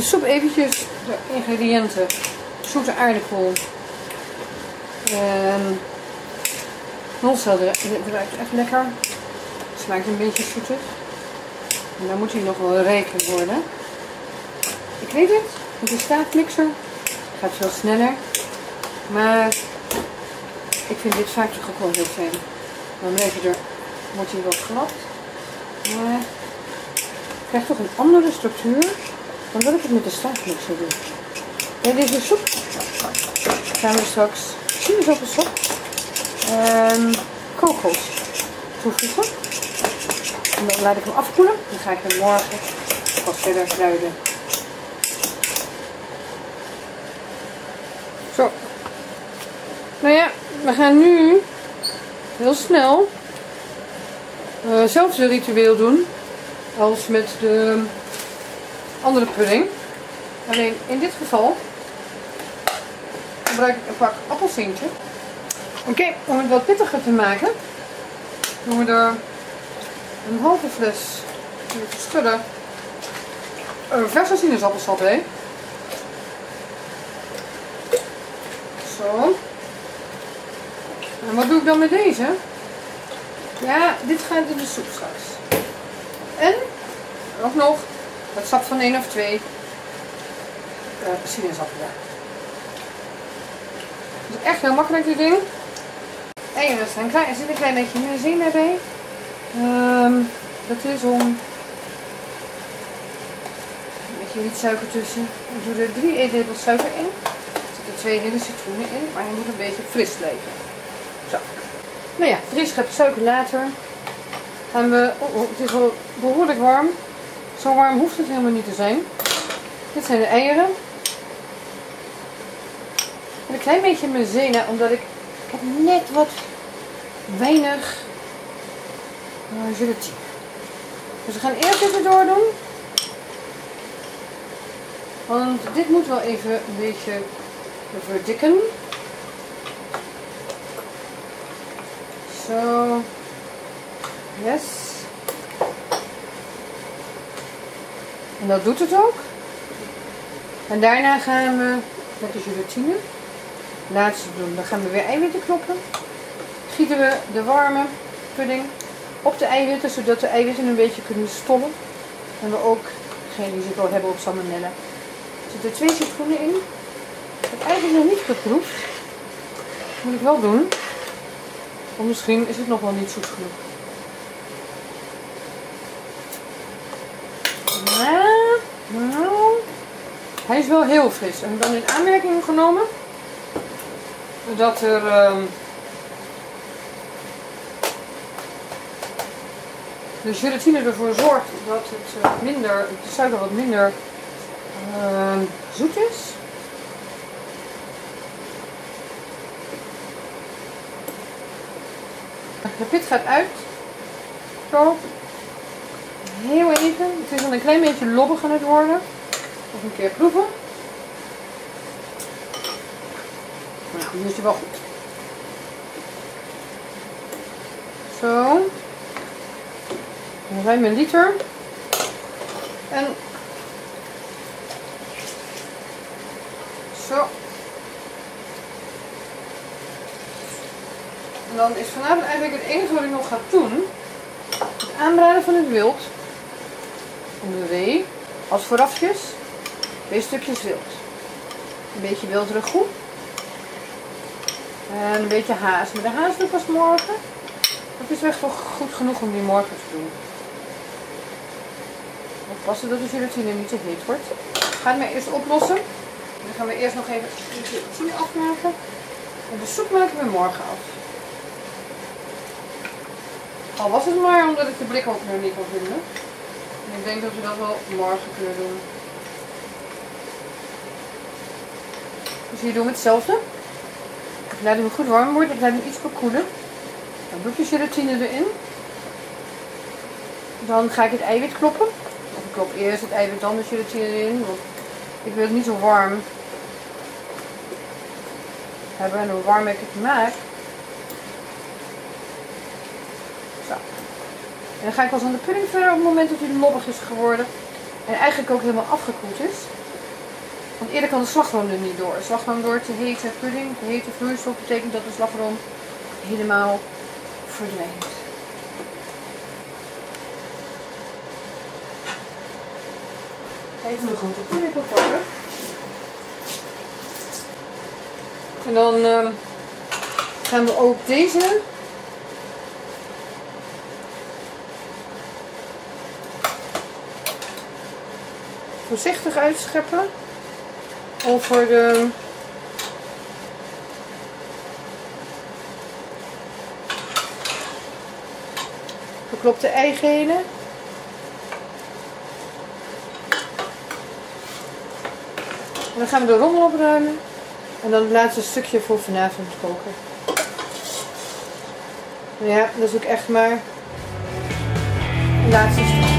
soep eventjes de ingrediënten. Zoete aardappel. Knolselderij. Dit ruikt echt lekker. Smaakt een beetje zoetig. En dan moet hij nog wel rekend worden. Ik weet het, met de staafmixer gaat veel sneller. Maar ik vind dit vaak wel heel fijn. Dan even er, wordt hij wel glad. Maar het krijgt toch een andere structuur dan dat ik het met de staafmixer doe. Bij deze soep gaan we straks sinaasappelsap en kokos toevoegen. En dan laat ik hem afkoelen. Dan ga ik hem morgen pas verder kruiden. Zo. Nou ja, we gaan nu heel snel hetzelfde ritueel doen als met de andere pudding. Alleen in dit geval gebruik ik een pak appelsientje. Oké, om het wat pittiger te maken, doen we er een halve fles even schudden verse sinaasappelsap. Zo. En wat doe ik dan met deze? Ja, dit gaat in de soep straks. En ook nog het sap van één of twee uh, sinaasappelen. Is echt heel makkelijk dit ding. En er, zijn klein, er zit een klein beetje zin bij. Um, dat is om een beetje rietsuiker tussen. Ik doe er drie eetlepels suiker in. Er zitten twee hele citroenen in, maar je moet een beetje fris blijven. Zo. Nou ja, fris gaat suiker later. Gaan we, oh, oh, het is wel behoorlijk warm. Zo warm hoeft het helemaal niet te zijn. Dit zijn de eieren. En een klein beetje maizena, omdat ik, ik heb net wat weinig uh, gelatine. Dus we gaan eerst even door doen. Want dit moet wel even een beetje verdikken. Zo. Yes. En dat doet het ook. En daarna gaan we met de gelatine laatste doen. Dan gaan we weer eiwitten kloppen. Gieten we de warme pudding op de eiwitten, zodat de eiwitten een beetje kunnen stollen. En we ook geen risico hebben op salmonella. Er zitten twee citroenen in. Ik heb eigenlijk nog niet geproefd. Moet ik wel doen. Want misschien is het nog wel niet zoet genoeg. Nou, hij is wel heel fris. En dan in aanmerking genomen dat er um, de gelatine ervoor zorgt dat het eh, minder, de suiker wat minder uh, zoet is. De pit gaat uit. Zo. Heel even. Het is dan een klein beetje lobbig aan het worden. Een keer proeven. Nou, nu is hij wel goed. Zo. Ruim een liter. En zo. En dan is vanavond eigenlijk het enige wat ik nog ga doen. Het aanbraden van het wild. Van de wee. Als voorafjes. Twee stukjes wild. Een beetje wildere goed. En een beetje haas. Maar de haas doe pas morgen. Het is echt wel goed genoeg om die morgen te doen. Oppassen dat de gelatine niet te heet wordt. Ik ga het maar eerst oplossen. Dan gaan we eerst nog even de gelatine afmaken. En de soep maken we morgen af. Al was het maar omdat ik de blik ook nog niet kon vinden. En ik denk dat we dat wel morgen kunnen doen. Dus hier doen we hetzelfde. Ik laat hem goed warm worden. Ik laat hem iets bekoelen. Dan doe ik de gelatine erin. Dan ga ik het eiwit kloppen klop eerst het eiwit, dan de gelatine erin. Want ik wil het niet zo warm hebben. En hoe warm ik het maak. Zo. En dan ga ik pas aan de pudding verder op het moment dat hij lobbig is geworden. En eigenlijk ook helemaal afgekoeld is. Want eerder kan de slagroom er niet door. De slagroom door te hete pudding, de hete vloeistof, betekent dat de slagroom helemaal verdwijnt. Even een grote pudding pakken. En dan ehm, gaan we ook deze voorzichtig uitscheppen over de geklopte eigenen. En dan gaan we de rommel opruimen. En dan het laatste stukje voor vanavond koken. Ja, dat is ook echt maar het laatste stukje.